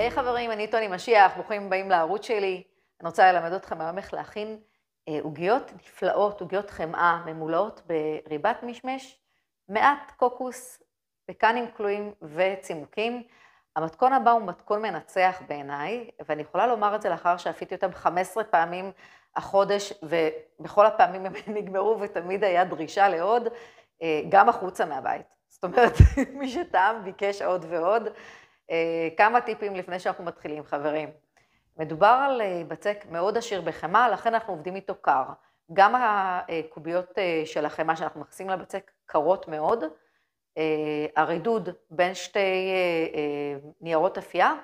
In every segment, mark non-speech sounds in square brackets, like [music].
היי חברים, אני טוני משיח, ברוכים הבאים לערוץ שלי. אני רוצה ללמד אתכם היום איך להכין אה, עוגיות נפלאות, עוגיות חמאה ממולאות בריבת משמש, מעט קוקוס, פקנים כלואים וצימוקים. המתכון הבא הוא מתכון מנצח בעיניי, ואני יכולה לומר את זה לאחר שאפיתי אותם 15 פעמים החודש, ובכל הפעמים הם [laughs] נגמרו ותמיד היה דרישה לעוד, אה, גם החוצה מהבית. זאת אומרת, [laughs] מי שטעם ביקש עוד ועוד. אה, כמה טיפים לפני שאנחנו מתחילים, חברים. מדובר על אה, בצק מאוד עשיר בחמאה, לכן אנחנו עובדים איתו קר. גם הקוביות אה, של החמאה שאנחנו מכניסים לבצק קרות מאוד, הרידוד בין שתי ניירות אפייה,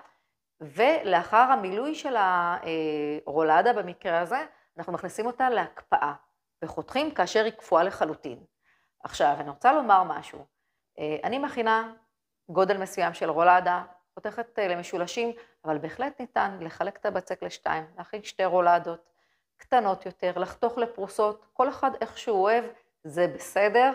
ולאחר המילוי של הרולדה במקרה הזה, אנחנו מכניסים אותה להקפאה, וחותכים כאשר היא קפואה לחלוטין. עכשיו, אני רוצה לומר משהו. אני מכינה גודל מסוים של רולדה, חותכת אה, למשולשים, אבל בהחלט ניתן לחלק את הבצק לשתיים, להכין שתי רולדות קטנות יותר, לחתוך לפרוסות, כל אחד איך שהוא אוהב, זה בסדר.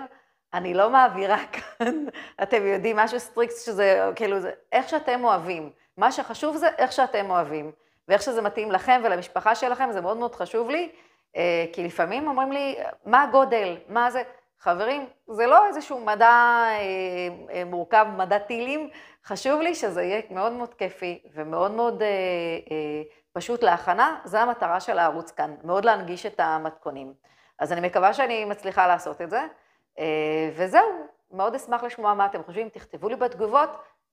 אני לא מעבירה [laughs] כאן, אתם יודעים, משהו strict שזה, כאילו, זה איך שאתם אוהבים. מה שחשוב זה איך שאתם אוהבים, ואיך שזה מתאים לכם ולמשפחה שלכם, זה מאוד מאוד חשוב לי, אה, כי לפעמים אומרים לי, מה הגודל, מה זה? חברים, זה לא איזשהו מדע אה, אה, מורכב, מדע טילים, חשוב לי שזה יהיה מאוד מאוד כיפי ומאוד מאוד אה, אה, פשוט להכנה, זו המטרה של הערוץ כאן, מאוד להנגיש את המתכונים. אז אני מקווה שאני מצליחה לעשות את זה, אה, וזהו, מאוד אשמח לשמוע מה אתם חושבים, תכתבו לי בתגובות,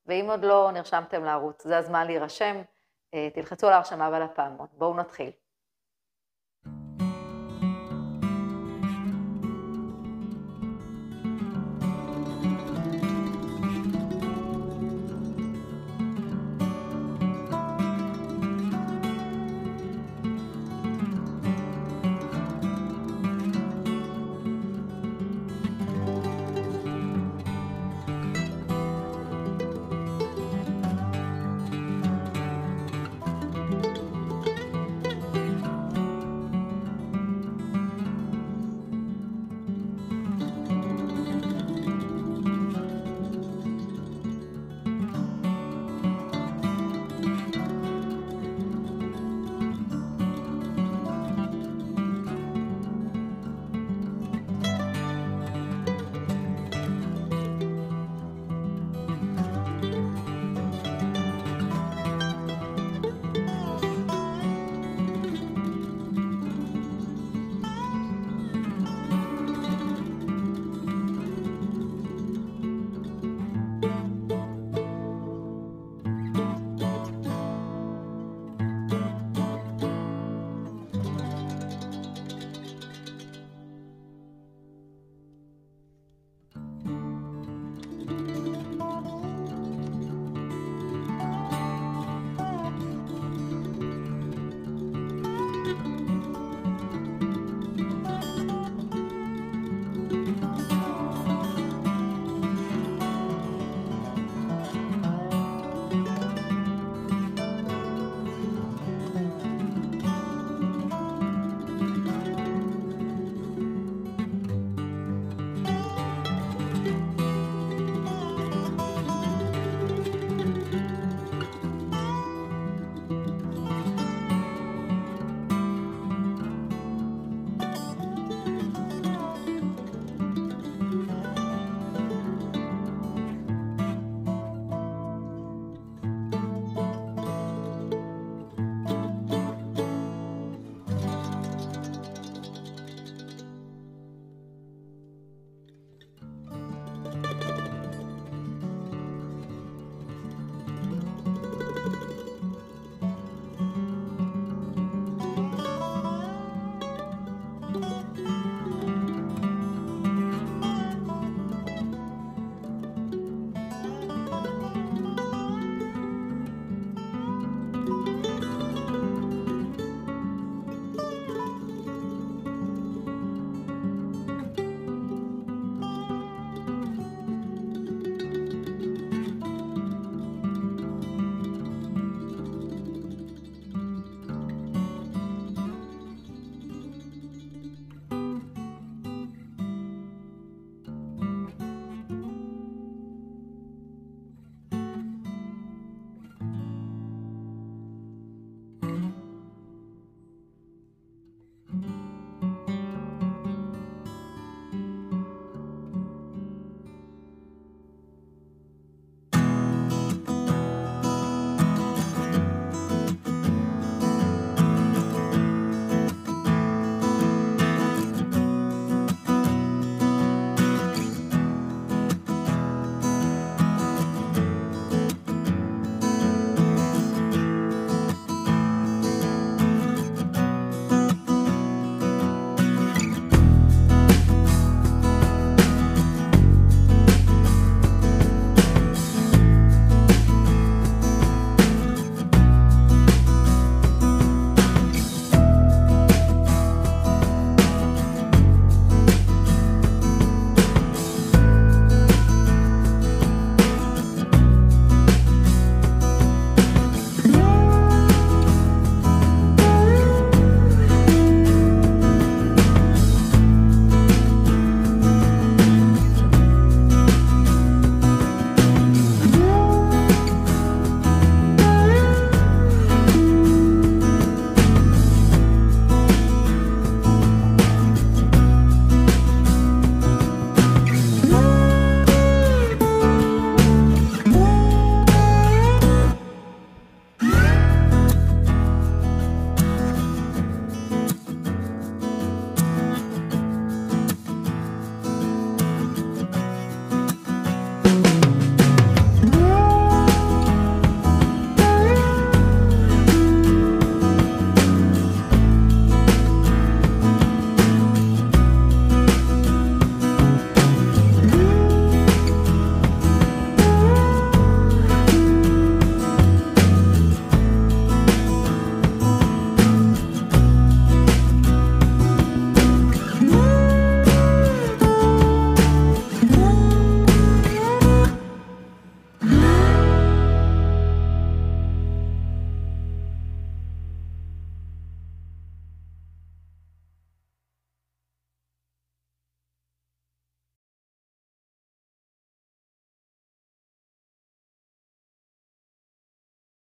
ואם עוד לא נרשמתם לערוץ, זה הזמן להירשם, אה, תלחצו על ההרשמה ועל הפעמון. בואו נתחיל.